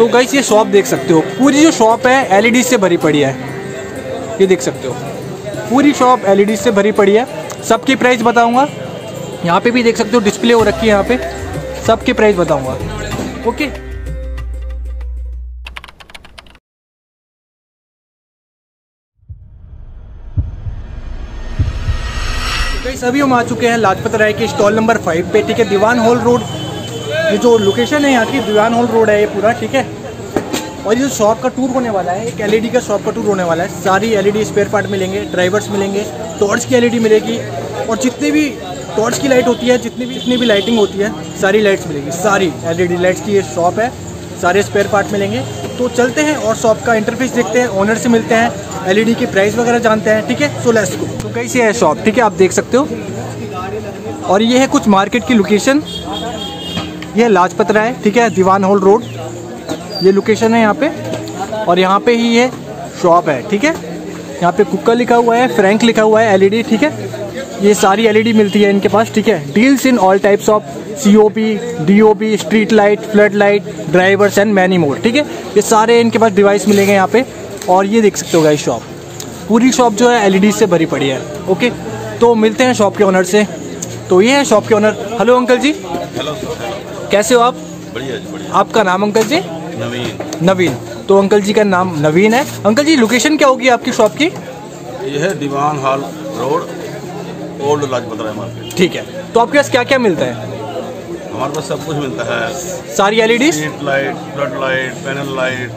तो गाइस ये शॉप देख सकते हो। पूरी जो शॉप है एलईडी से भरी पड़ी है। ये देख सकते हो। पूरी शॉप एलईडी से भरी पड़ी है। सबकी प्राइस बताऊँगा। यहाँ पे भी देख सकते हो डिस्प्ले हो रखी है यहाँ पे। सबकी प्राइस बताऊँगा। ओके सभी हम आ चुके हैं लाजपत राय के स्टॉल नंबर फाइव पे, ठीक है? दीवान हॉल रोड ये जो लोकेशन है यहाँ की दीवान हॉल रोड है ये पूरा, ठीक है? और ये जो शॉप का टूर होने वाला है, एक एलईडी का शॉप का टूर होने वाला है। सारी एलईडी स्पेयर पार्ट मिलेंगे ड्राइवर्स मिलेंगे टॉर्च की एलईडी मिलेगी, और जितने भी टॉर्च की लाइट होती है, जितनी भी जितनी भी लाइटिंग होती है, सारी लाइट्स मिलेगी, सारी एलईडी लाइट्स की ये शॉप है, सारे स्पेयर पार्ट मिलेंगे। तो चलते हैं और शॉप का इंटरफेस देखते हैं ओनर से मिलते हैं एलईडी की प्राइस वगैरह जानते हैं, ठीक है? सो लेट्स गो तो कैसी है शॉप ठीक है, आप देख सकते हो। और ये है कुछ मार्केट की लोकेशन ये लाजपत राय, ठीक है, दीवान हॉल रोड। ये लोकेशन है यहाँ पे। और यहाँ पे ही ये शॉप है, ठीक है? यहाँ पे कुकर लिखा हुआ है, फ्रैंक लिखा हुआ है एलईडी ठीक है? ये सारी एलईडी मिलती है इनके पास, ठीक है? Deals in all types of COP DOP street light flood light drivers and many more ठीक है? ये सारे इनके पास डिवाइस मिलेंगे यहाँ पे। और ये देख सकते हो गाइस शॉप पूरी शॉप जो है एलईडी से भरी पड़ी है, ओके? तो मिलते हैं शॉप के ऑनर से। तो ये है शॉप के owner hello uncle ji. Hello कैसे हो आप? बढ़िया जी बढ़िया। आपका नाम अंकल जी? नवीन। नवीन। तो अंकल जी का नाम नवीन है। अंकल जी लोकेशन क्या होगी आपकी शॉप की? ये है Diwan hall road old Lajpat Rai market. ठीक है। तो आपके पास क्या क्या मिलता है? हमारे पास सब कुछ मिलता है। सारी LED street light flood light panel light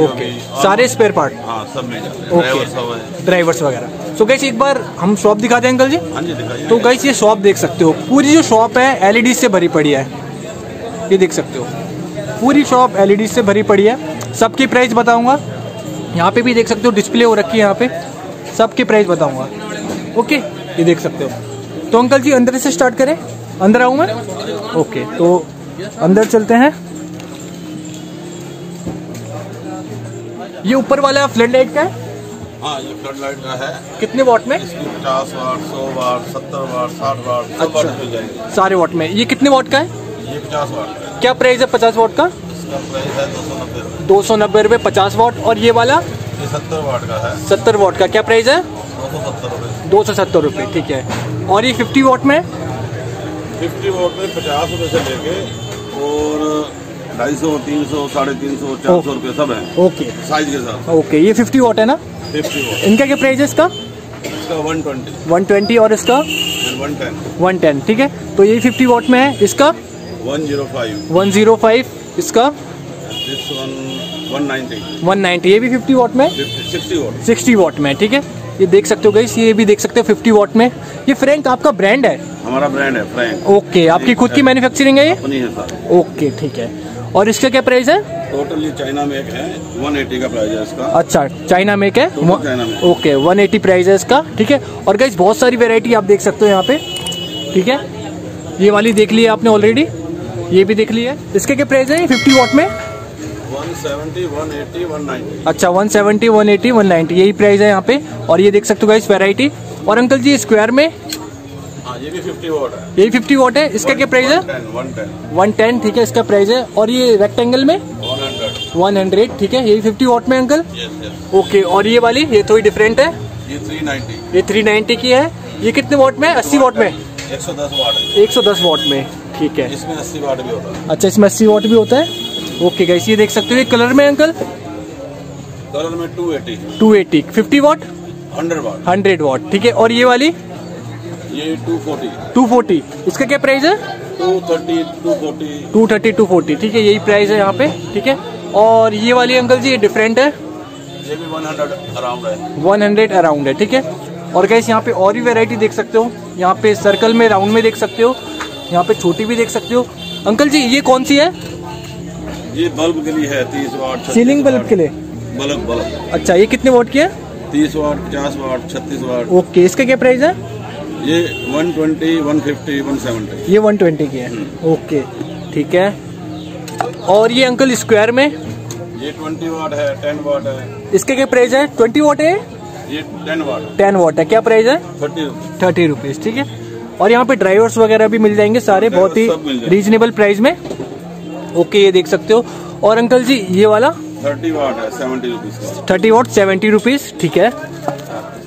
okay सारे स्पेयर पार्ट हाँ सब मिल जाते हैं। ड्राइवर्स वगैरह। तो गैस एक बार हम शॉप दिखा दें अंकल जी? हाँ जी दिखाइए। तो गैस ये शॉप देख सकते हो। पूरी जो शॉप है एलईडी से भरी पड़ी है। ये देख सकते हो। पूरी शॉप एलईडी से भरी पड़ी है। सबकी प्राइस बताऊँगा। यहाँ पे भी देख सकते हो डिस्प्ले हो रखी है यहाँ पे। सबकी प्राइस बताऊँगा। ओके ये देख सकते हो। तो अंकल जी अंदर से स्टार्ट करें। अंदर आऊँ मैं? ओके तो अंदर चलते हैं। ये ऊपर वाला फ्लड लाइट का है? हाँ ये फ्लड लाइट का है। कितने वॉट में? पचास वाट सौ वाट सत्तर वाट साठ वाट सब अच्छा। सारे वॉट में। ये कितने वॉट का है? ये पचास वाट का क्या प्राइस है पचास वॉट का? इसका प्राइस है दो सौ नब्बे रुपये रुपये पचास वाट। और ये वाला? ये सत्तर वाट का है। सत्तर वॉट का। क्या प्राइस है? दो सौ सत्तर रुपये रुपये ठीक है। और ये फिफ्टी वाट में? फिफ्टी वोट में पचास रुपए से लेके और ढाई सौ तीन सौ साढ़े तीन सौ चार सौ रुपये सब है। ओके। साइज़ के साथ। ओके ये फिफ्टी वॉट है ना? Fifty watt. इनका क्या प्राइस है इसका? इसका वन ट्वेंटी वन ट्वेंटी और इसका? वन टेन वन टेन ठीक है? तो ये फिफ्टी वॉट में है इसका? One zero five one zero five इसका? One one ninety one ninety ये भी फिफ्टी वॉट में सिक्सटी वॉट में ठीक है? ये देख सकते हो गाइस ये भी देख सकते हो फिफ्टी वॉट में। ये फ्रैंक आपका ब्रांड है? हमारा ब्रांड है फ्रैंक ओके आपकी खुद की मैन्युफैक्चरिंग है ये? अपनी है सर। ओके ठीक है। और इसका क्या प्राइस है? टोटल चाइना में एक है। वन एटी का प्राइस है इसका। अच्छा चाइना मेक है? दोनों चाइना में। ओके 180 प्राइस है इसका ठीक है। और गाइस बहुत सारी वैरायटी आप देख सकते हो यहाँ पे ठीक है। ये वाली देख ली है आपने ऑलरेडी ये भी देख ली है। इसके क्या प्राइस है फिफ्टी वॉट में? One seventy one eighty one ninety अच्छा 170 180 190 यही प्राइस है यहाँ पे। और ये देख सकते हो गाइस वैरायटी और अंकल जी स्क्वायर में? हाँ ये भी फिफ्टी वोट है। यही 50 वॉट है। इसका क्या प्राइस है? वन टेन 110 ठीक है इसका प्राइस है। और ये रेक्टेंगल में? वन हंड्रेड 100 ठीक है यही 50 वॉट में अंकल ओके और ये वाली ये थोड़ी डिफरेंट है। ये थ्री नाइन्टी ये 390 की है। ये कितने वॉट में? 80 वॉट में। एक सौ दस वाट 110 वॉट में ठीक है। इसमें अस्सी वाट भी होता है। अच्छा इसमें 80 वॉट भी होता है। ओके गाइस ये देख सकते हो ये कलर में अंकल कलर में two eighty 280 50 watt hundred watt 100 watt ठीक है और ये वाली? ये टू फोर्टी 240 इसका क्या प्राइस है? टू थर्टी टू फोर्टी 230 240 ठीक है यही प्राइस है यहाँ पे ठीक है। और ये वाली अंकल जी ये डिफरेंट है? ये भी वन हंड्रेड अराउंड है। 100 अराउंड है ठीक है। और गैस यहाँ पे और भी वैरायटी देख सकते हो। यहाँ पे सर्कल में राउंड में देख सकते हो। यहाँ पे छोटी भी देख सकते हो। अंकल जी ये कौन सी है? ये बल्ब के लिए है तीस वाट सीलिंग बल्ब के लिए? Bulb bulb. अच्छा ये कितने वोट की है? तीस वाट पचास वाट छत्तीस वाट। ओके इसका क्या प्राइस है? ये one twenty one fifty one seventy. ये 120 की है। ओके ठीक है। और ये अंकल स्क्वायर में? ये ट्वेंटी वाट है टेन वाट है। इसका क्या प्राइस है? 20 वाट है? ये टेन वाट। 10 वोट है। क्या प्राइस है? थर्टी थर्टी रुपीज़ ठीक है। और यहाँ पे ड्राइवर्स वगैरह भी मिल जाएँगे सारे बहुत ही। रीजनेबल प्राइस में। ओके ये देख सकते हो। और अंकल जी ये वाला? थर्टी वाट है seventy rupees thirty watt seventy rupees ठीक है।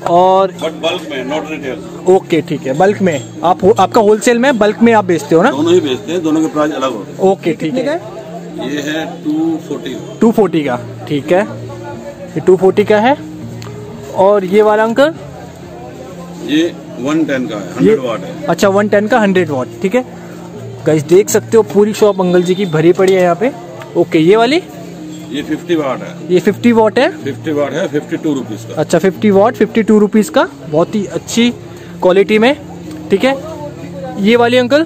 और बल्क में नॉट रिटेल ओके ठीक है बल्क में। आप आपका होलसेल में बल्क में आप बेचते हो ना? दोनों ही बेचते हैं दोनों के प्राइस अलग होते हैं। ओके ठीक है। ये है टू फोर्टी टू फोर्टी का ठीक है। ये टू फोर्टी का है। और ये वाला अंकल? ये वन टेन का है हंड्रेड वाट है। अच्छा वन टेन का हंड्रेड वॉट ठीक है। गाइस देख सकते हो पूरी शॉप अंकल जी की भरी पड़ी है यहाँ पे। ओके ये वाली? ये फिफ्टी वाट है। ये फिफ्टी वॉट है? फिफ्टी वाट है फिफ्टी टू रुपीज़ का। अच्छा fifty watt fifty two rupees का। बहुत ही अच्छी क्वालिटी में। ठीक है? ये वाली अंकल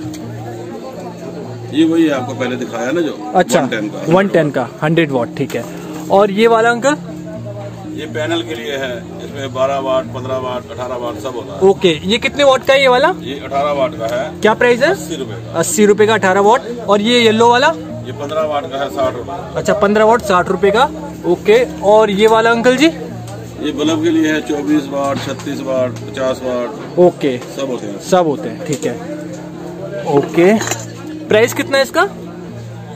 ये वही है आपको पहले दिखाया ना जो अच्छा वन टेन का। हंड्रेड वॉट ठीक है। और ये वाला अंकल ये पैनल के लिए है इसमें बारह वाट पंद्रह वाट अठारह वाट सब होता है। ओके ये कितने वाट का है ये वाला? ये अठारह वाट का है। क्या प्राइस है? अस्सी रूपए का। अस्सी रूपए का अठारह वाट और ये येलो वाला? ये पंद्रह वाट का है साठ रूपए। अच्छा पंद्रह वाट साठ रूपए का। ओके और ये वाला अंकल जी? ये बल्ब के लिए है चौबीस वाट छत्तीस वाट पचास वाट ओके। सब होते हैं। सब होते हैं ठीक है। ओके। प्राइस कितना है इसका?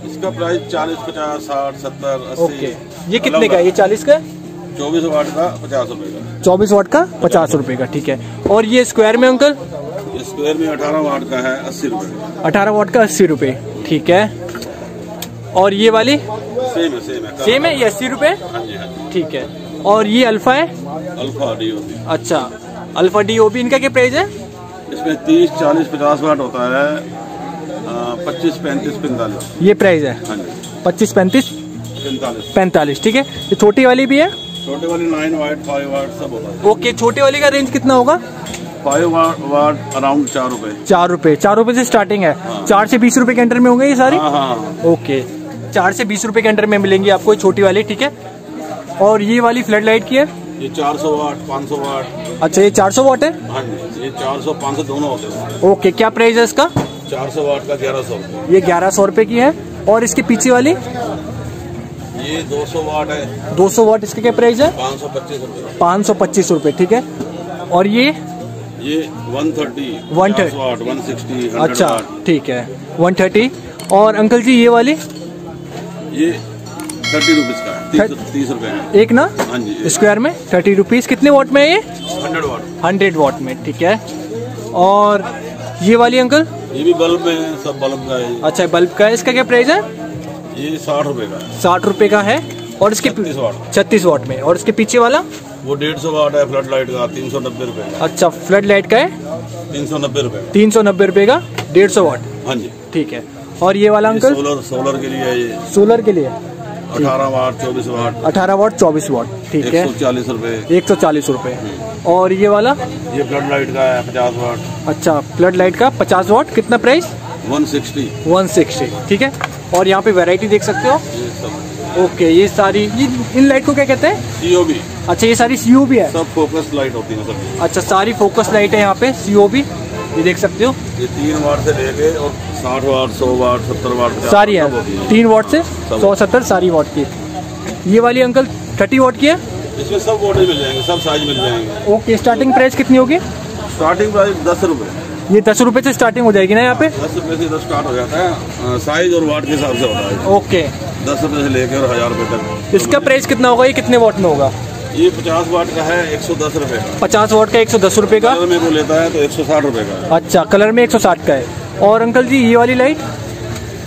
इसका प्राइस चालीस पचास साठ सत्तर अस्सी। ओके। ये कितने का है? ये चालीस का है? चौबीस वाट का पचास रुपए का। चौबीस वाट का पचास रुपए का ठीक है। और ये स्क्वायर में अंकल? स्क्वायर में अठारह वाट का है अस्सी रुपए। अठारह वाट का अस्सी रुपए ठीक है। और ये वाली? सेम है सेम है। सेम है ये अस्सी रुपए? हाँ जी हाँ ठीक है। और ये अल्फ़ा है? अल्फ़ा डी अच्छा अल्फ़ा डी ओ इनका क्या प्राइस है? इसमें तीस चालीस पचास वाट होता है पच्चीस पैंतीस पैंतालीस। ये प्राइस है? हाँ पच्चीस पैंतीस पैंतालीस। पैंतालीस ठीक है। ये छोटी वाली भी है? छोटे वाली नाइन वाट फाइव वाट सब होता है ओके छोटी वाली का रेंज कितना होगा? फाइव वाट वाट अराउंड चार रुपए। चार रुपए। चार रुपए से स्टार्टिंग है। हाँ। चार से बीस रूपए के अंडर में होंगे ये सारी? हाँ हाँ। हाँ ओके चार से बीस रूपए के अंडर में मिलेंगी आपको छोटी वाली ठीक है? और ये वाली फ्लड लाइट की है? ये चार सौ वाट पाँच सौ वाट अच्छा ये चार सौ वॉट है? हाँ जी ये चार सौ पाँच सौ दोनों होते हैं। ओके क्या प्राइस है इसका? चार सौ वाट का ग्यारह सौ। ये ग्यारह सौ रुपए की है। और इसके पीछे वाली? ये दो सौ वाट है। दो सौ वॉट इसका क्या प्राइस है? पाँच सौ पच्चीस रूपए। पाँच सौ पच्चीस रुपए ठीक है? और ये? ये one thirty. 130 watt one sixty अच्छा ठीक है। One thirty. और अंकल जी ये वाली? ये थर्टी रुपीज़ का तीस रुपए एक ना? हाँ जी स्क्वायर में? थर्टी रुपीज़ कितने वाट में है ये? हंड्रेड वाट। हंड्रेड वॉट में ठीक है। और ये वाली अंकल? ये भी बल्ब में सब बल्ब का है। अच्छा बल्ब का है। इसका क्या प्राइस है? ये साठ रुपए का है। साठ रुपए का है? और इसके छत्तीस वाट। में। और इसके पीछे वाला? वो डेढ़ सौ वाट है फ्लड लाइट का तीन सौ नब्बे रुपए अच्छा फ्लड लाइट का है? तीन सौ नब्बे रुपए तीन सौ नब्बे रुपए का? डेढ़ सौ वाट। हाँ जी। ठीक है। और ये वाला अंकल? सोलर सोलर के लिए है ये। सोलर के लिए। अठारह वाट चौबीस वाट। अठारह वाट चौबीस वाट। ठीक एक है सौ चालीस रूपए। एक सौ चालीस रूपए। और ये वाला? ये फ्लड लाइट का है पचास वाट। अच्छा फ्लड लाइट का पचास वाट। कितना price one sixty. One sixty. ठीक है। और यहाँ पे वैरायटी देख सकते हो? ओके ये सारी ये इन लाइट को क्या कहते हैं? सीओबी अच्छा ये सारी सी भी है? सब फोकस लाइट होती है सब अच्छा सारी फोकस लाइट है यहाँ पे सी भी ये देख सकते हो? ये तीन वाट से लेके और साठ वाट सौ वाट सत्तर वाट सारी है। तीन वॉट से सौ सत्तर सारी वॉट की। ये वाली अंकल थर्टी वॉट की है? इसमें सब वोटेज मिल जाएँगे सब साइज़ मिल जाएँगे। ओके स्टार्टिंग प्राइस कितनी होगी? स्टार्टिंग प्राइस दस रुपए। ये दस रुपए से स्टार्टिंग हो जाएगी ना यहाँ पे? दस रुपए से तो स्टार्ट हो जाता है। साइज़ और वाट के हिसाब से होता है। ओके दस रुपए से लेकर और हज़ार रुपए तक। इसका प्राइस कितना होगा? ये कितने वाट में होगा? ये पचास वाट का है एक सौ दस रुपए का। पचास वाट का एक सौ दस रुपए का? अगर मेरे को लेता है तो एक सौ साठ रुपए का अच्छा कलर में एक सौ साठ का है। और अंकल जी ये वाली लाइट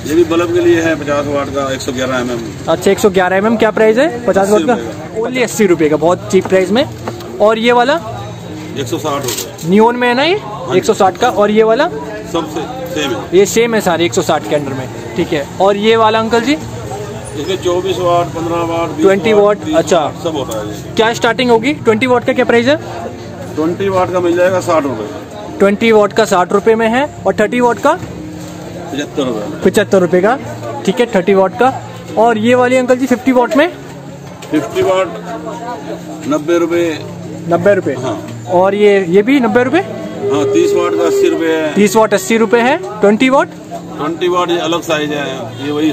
ये भी बल्ब के लिए है पचास वाट का एक सौ ग्यारह एम एम अच्छा एक सौ ग्यारह एम एम क्या प्राइस है? पचास वाट का? ओनली अस्सी रुपए का बहुत चीप प्राइस में। और ये वाला? एक सौ साठ रुपए नियोन में है ना ये? एक सौ साठ का और ये वाला? सबसे सेम है। ये सेम है सारे एक सौ साठ के अंडर में। ठीक है। और ये वाला अंकल जी? इसमें चौबीस वाट पंद्रह वाट 20 वाट, अच्छा। सब होता है क्या स्टार्टिंग होगी? ट्वेंटी वाट का क्या प्राइस है? ट्वेंटी वाट का मिल जाएगा साठ रुपए। ट्वेंटी वॉट का साठ रुपए में है और थर्टी वाट का? पचहत्तर रुपए। पचहत्तर रुपए का। ठीक है थर्टी वाट का। और ये वाली अंकल जी फिफ्टी वाट में? फिफ्टी वाट नब्बे रुपए। नब्बे रुपए। हाँ। और ये ये भी नब्बे रुपए? हाँ तीस वाट का अस्सी रुपए है। तीस वॉट अस्सी रुपए है। ट्वेंटी वाट? ट्वेंटी वाट ये अलग साइज़ है। ये वही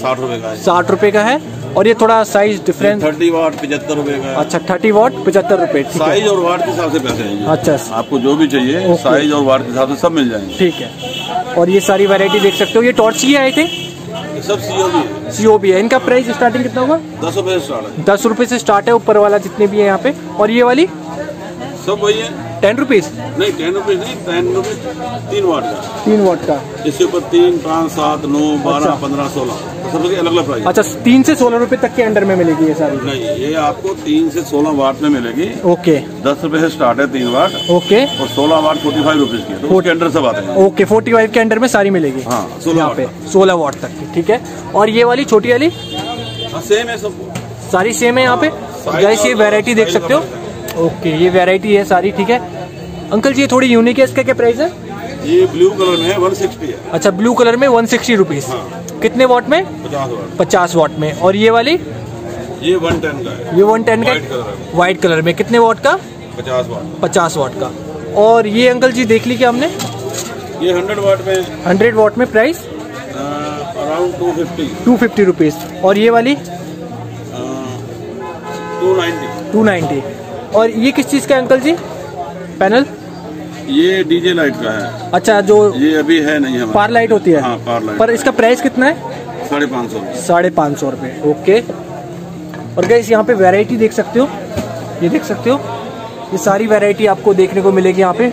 साठ रुपए का है। साठ रुपए का है। और ये थोड़ा साइज़ डिफरेंस थर्टी वाट पचहत्तर रुपए का अच्छा थर्टी वॉट पचहत्तर रुपए साइज़ और वाट के हिसाब से पैसे हैं अच्छा। आपको जो भी चाहिए साइज़ और वाट के हिसाब से सब मिल जाएँगे। ठीक है। और ये सारी वैरायटी देख सकते हो। ये टॉर्च की आए थे सब सी भी है। है। इनका प्राइस स्टार्टिंग कितना होगा दस रुपए से स्टार्ट है। दस रुपए से स्टार्ट है ऊपर वाला जितने भी है यहाँ पे। और ये वाली? सब वही है। टेन रुपीज़ नहीं टेन रुपीज़ नहीं टेन रुपीज़ तीन वाट का। तीन वॉट का। इसके ऊपर तीन पाँच सात नौ बारह अच्छा। पंद्रह सोलह। सबके अलग अलग प्राइस अच्छा तीन से सोलह रुपए तक के अंडर में मिलेगी ये सारी। नहीं ये आपको तीन से सोलह वाट में मिलेगी। ओके। दस रुपए से स्टार्ट है तीन वाट ओके। और सोलह वाट फोर्टी फाइव रुपीज़ की तो उसके अंडर सब आते हैं। ओके फोर्टी फाइव के अंडर में सारी मिलेगी। हाँ सोलह पे सोलह वॉट तक की ठीक है? और ये वाली छोटी वाली? हाँ सेम है सब सारी सेम है यहाँ पे? गाइस ये और देख सकते हो? का ओके ये वेराइटी है सारी ठीक है? अंकल जी ये थोड़ी यूनिक है इसका क्या प्राइस है? ये ब्लू कलर में है वन सिक्सटी है। अच्छा ब्लू कलर में वन सिक्सटी रुपीज़ हाँ। कितने वॉट में? पचास वाट पचास वॉट में। और ये वाली? ये वन टेन का है। ये वन टेन का व्हाइट कलर में। कितने वॉट का? पचास वाट पचास वॉट का। और ये अंकल जी देख ली क्या हमने? ये हंड्रेड वाट में हंड्रेड वॉट में price around two fifty two fifty rupees और ये वाली? टू नाइन्टी टू नाइन्टी और ये किस चीज़ का अंकल जी? पैनल? ये डीजे लाइट का है। अच्छा जो ये अभी है नहीं हमारे पार लाइट होती है। हाँ पार लाइट। पर इसका प्राइस कितना है? साढ़े पाँच सौ। साढ़े पाँच सौ रुपये ओके। और गैस यहाँ पे वैरायटी देख सकते हो। ये देख सकते हो। ये सारी वैरायटी आपको देखने को मिलेगी यहाँ पे।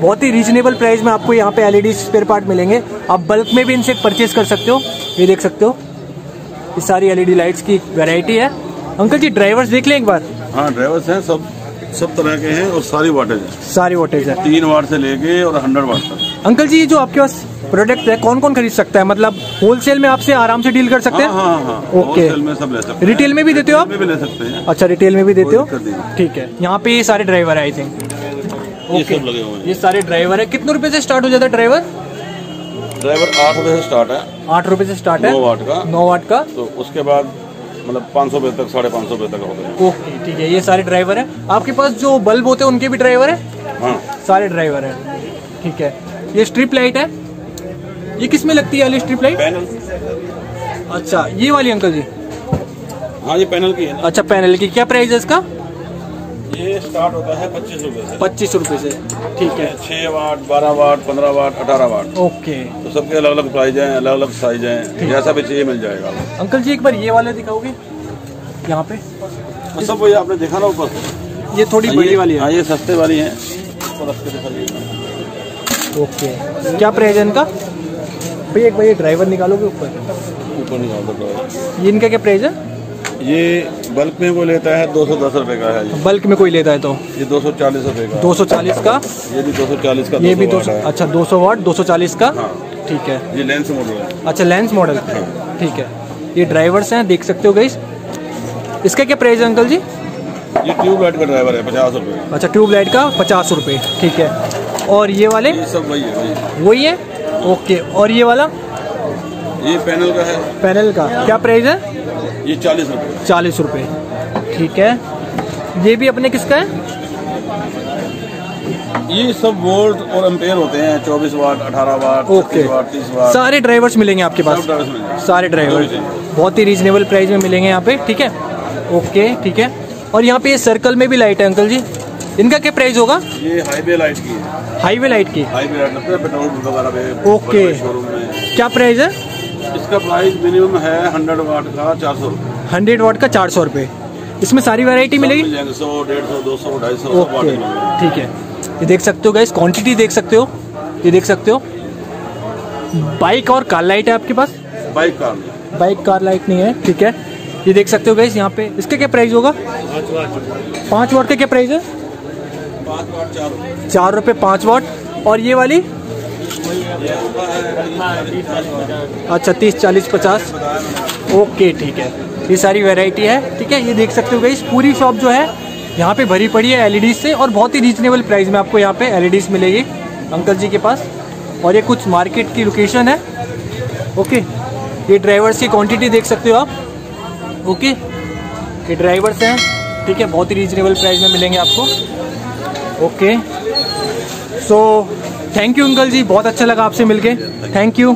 बहुत ही रीजनेबल प्राइस में आपको यहाँ पे एलईडी स्पेयर पार्ट मिलेंगे। आप बल्क में भी इनसे परचेज कर सकते हो। ये देख सकते हो। ये सारी एलईडी लाइट्स की वैरायटी है। अंकल जी ड्राइवर्स देख लें एक बार। हाँ ड्राइवर्स हैं सब। सब तरह के हैं और सारी वाटेज है। सारी वाटेज है। तीन वाट से लेके और हंड्रेड वाट तक। अंकल जी ये जो आपके पास प्रोडक्ट है कौन कौन खरीद सकता है? मतलब होलसेल में आपसे आराम से डील कर सकते हाँ? हैं हाँ हाँ हाँ, ओके। में सब ले सकते हैं। रिटेल में भी देते हो आप? में भी ले सकते हैं। अच्छा रिटेल में भी देते हो। ठीक है। यहाँ पे ये सारे ड्राइवर है आई थिंक ये सब लगे हुए हैं। ये सारे ड्राइवर है। कितने रुपए से स्टार्ट हो जाता है ड्राइवर ड्राइवर आठ रुपए से स्टार्ट है। आठ रुपए से स्टार्ट है। नौ वाट का। नौ वाट का। तो उसके बाद मतलब पाँच सौ रुपये तक साढ़े पाँच सौ रुपये तक होते हैं। ओके ठीक है ये सारे ड्राइवर हैं। आपके पास जो बल्ब होते हैं उनके भी ड्राइवर है? हाँ। सारे ड्राइवर हैं। ठीक है। ये स्ट्रिप लाइट है? ये किसमें लगती है वाली स्ट्रिप लाइट? पैनल। अच्छा ये वाली अंकल जी? हाँ ये पैनल की है अच्छा पैनल की। क्या प्राइस है इसका? ये स्टार्ट होता है पच्चीस रुपये से। पच्चीस रुपए से। ठीक है। छः वाट बारह वाट पंद्रह वाट अठारह वाट। ओके। तो सबके अलग अलग प्राइस हैं अलग अलग साइज़ हैं जैसा भी चाहिए मिल जाएगा। अंकल जी एक बार ये वाले दिखाओगे? यहाँ पे। तो सब वही आपने देखा ना ऊपर? ये थोड़ी बड़ी ये- वाली है। हाँ ये सस्ते वाली है। ओके। क्या प्राइस है इनका? भैया एक बार ये ड्राइवर निकालोगे ऊपर? ऊपर निकाल दो ये इनका क्या प्राइस है? ये बल्क में वो लेता है दो सौ दस रुपये का है बल्क में कोई लेता है तो? ये दो सौ चालीस रुपये का। 240 का? ये भी दो सौ चालीस का ये भी दो है। अच्छा 200 वाट 240 का? हाँ। ठीक है। ये लेंस मॉडल है। अच्छा लेंस मॉडल। ठीक है। ये ड्राइवर्स हैं देख सकते हो गई इसका क्या प्राइस है अंकल जी? ये ट्यूब लाइट का ड्राइवर है पचास रुपये अच्छा ट्यूब लाइट का पचास रुपये ठीक है। और ये वाले? ये सब वही है वही। वही है? ओके। और ये वाला? ये पैनल का है। पैनल का। क्या प्राइस है? ये चालीस रुपये चालीस रुपये ठीक है। ये भी अपने किसका है? ये सब वोल्ट और एम्पेयर होते हैं चौबीस वाट अठारह वाट ओके 25 वाट तीस वाट सारे ड्राइवर्स मिलेंगे आपके पास। सारे ड्राइवर। बहुत ही रीजनेबल प्राइस में मिलेंगे यहाँ पे। ठीक है? ओके ठीक है। और यहाँ पे ये सर्कल में भी लाइट है अंकल जी। इनका क्या प्राइस होगा? ये हाईवे लाइट की हाईवे लाइट की। हाईवे लाइट पेट्रोल पंप वगैरह पे ओके। क्या प्राइस है? इसका प्राइस मिनिमम है हंड्रेड वाट का चार सौ हंड्रेड वाट का चार सौ रुपये इसमें सारी वैरायटी मिलेगी? सौ डेढ़ सौ दो सौ ढाई सौ ओके ठीक है। ये देख सकते हो गाइस क्वांटिटी देख सकते हो। ये देख सकते हो। बाइक और कार लाइट है आपके पास? Bike car bike car light नहीं है ठीक है। ये देख सकते हो गाइस यहाँ पे इसका क्या प्राइस होगा? पाँच वाट का क्या प्राइस है? चार। रुपये। पाँच वाट और ये वाली? अच्छा तीस, चालीस, पचास? ओके, ठीक है। ये सारी वेराइटी है, ठीक है? ये देख सकते हो गाइस पूरी शॉप जो है, यहाँ पे भरी पड़ी है एलईडी से और बहुत ही रीजनेबल प्राइस में आपको यहाँ पे एलईडीज मिलेगी अंकल जी के पास। और ये कुछ मार्केट की लोकेशन है। ओके, ये ड्राइवर्स की क्वांटिटी देख सकते हो आप। ओके, ये ड्राइवर्स हैं, ठीक है? बहुत ही रीजनेबल प्राइस में मिलेंगे आपको। Okay so thank you uncle ji बहुत अच्छा लगा आपसे मिलके. Thank you